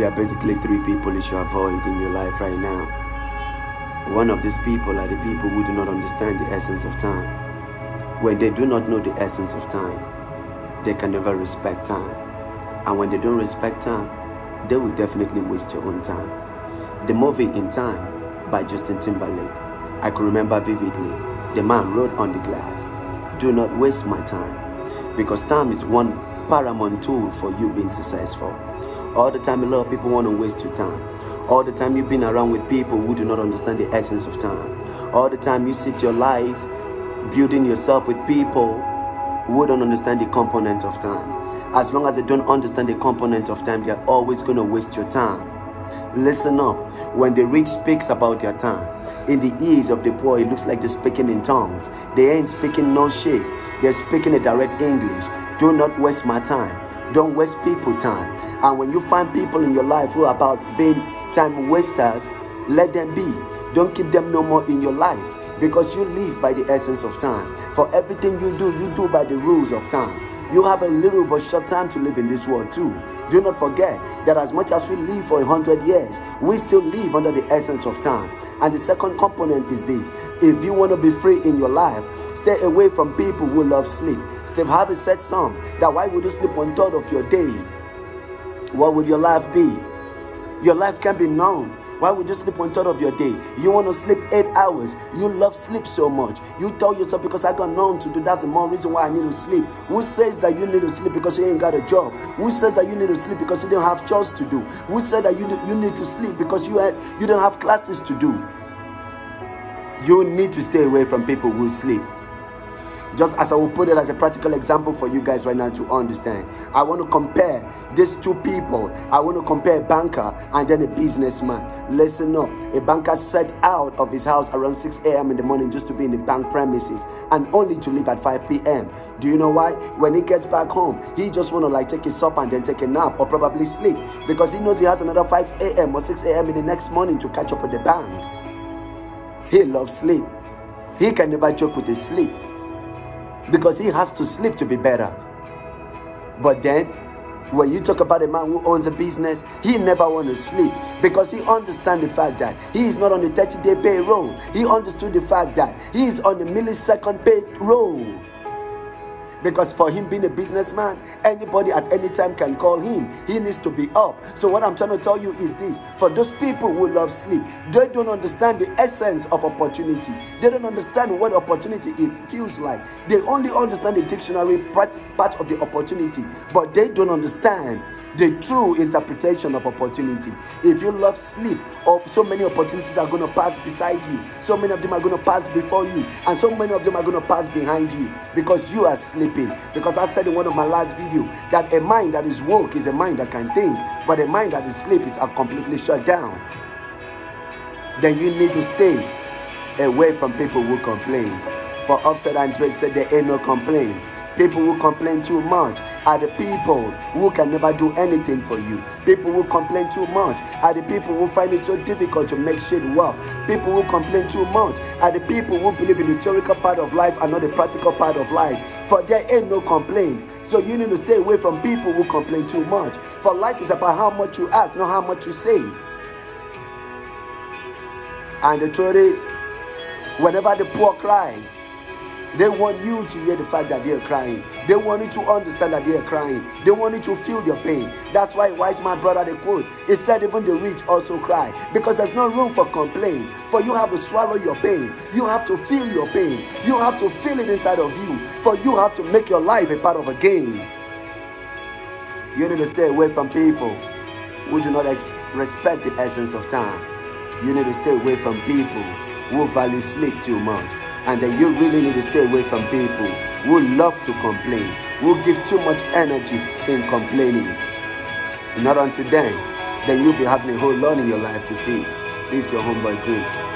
There are basically three people you should avoid in your life right now. One of these people are the people who do not understand the essence of time. When they do not know the essence of time, they can never respect time. And when they don't respect time, they will definitely waste your own time. The movie In Time by Justin Timberlake, I can remember vividly. The man wrote on the glass, Do not waste my time. Because time is one paramount tool for you being successful. All the time, a lot of people want to waste your time. All the time, you've been around with people who do not understand the essence of time. All the time, you sit your life building yourself with people who don't understand the component of time. As long as they don't understand the component of time, they're always going to waste your time. Listen up. When the rich speaks about their time, in the ears of the poor, it looks like they're speaking in tongues. They ain't speaking no shit. They're speaking a direct English. Do not waste my time. Don't waste people time. And when you find people in your life who are about being time wasters, let them be. Don't keep them no more in your life because you live by the essence of time. For everything you do, you do by the rules of time. You have a little but short time to live in this world too. Do not forget that as much as we live for a hundred years, we still live under the essence of time. And the second component is this. If you want to be free in your life, stay away from people who love sleep. Steve Harvey said some that why would you sleep one third of your day? What would your life be? Your life can be known. Why would you sleep one third of your day? You want to sleep eight hours. You love sleep so much. You tell yourself because I got known to do. That's the more reason why I need to sleep. Who says that you need to sleep because you ain't got a job? Who says that you need to sleep because you don't have chores to do? Who said that you you need to sleep because you had, you don't have classes to do? You need to stay away from people who sleep. Just as I will put it as a practical example for you guys right now to understand. I want to compare these two people. I want to compare a banker and then a businessman. Listen up. A banker set out of his house around 6 a.m. in the morning just to be in the bank premises and only to leave at 5 p.m. Do you know why? When he gets back home, he just want to like take his sup and then take a nap or probably sleep because he knows he has another 5 a.m. or 6 a.m. in the next morning to catch up with the bank. He loves sleep. He can never joke with his sleep because he has to sleep to be better. But then, when you talk about a man who owns a business, he never want to sleep because he understands the fact that he is not on the 30-day payroll. He understood the fact that he is on the millisecond payroll. Because for him being a businessman, anybody at any time can call him. He needs to be up. So what I'm trying to tell you is this. For those people who love sleep, they don't understand the essence of opportunity. They don't understand what opportunity it feels like. They only understand the dictionary part, part of the opportunity. But they don't understand the true interpretation of opportunity. If you love sleep, or so many opportunities are going to pass beside you. So many of them are going to pass before you. And so many of them are going to pass behind you because you are sleeping. Because I said in one of my last video that a mind that is woke is a mind that can think. But a mind that is sleep is a completely shut down. Then you need to stay away from people who complain. For Offset and Drake said there ain't no complaints. People who complain too much are the people who can never do anything for you. People who complain too much are the people who find it so difficult to make shit work. People who complain too much are the people who believe in the theoretical part of life and not the practical part of life. For there ain't no complaint. So you need to stay away from people who complain too much. For life is about how much you act, not how much you say. And the truth is, whenever the poor cries, they want you to hear the fact that they are crying. They want you to understand that they are crying. They want you to feel their pain. That's why wise man brother the quote. He said even the rich also cry. Because there's no room for complaint. For you have to swallow your pain. You have to feel your pain. You have to feel it inside of you. For you have to make your life a part of a game. You need to stay away from people who do not respect the essence of time. You need to stay away from people who value sleep too much. And then you really need to stay away from people who love to complain, who give too much energy in complaining. Not until then, then you'll be having a whole lot in your life to fix. This is your homeboy Greek.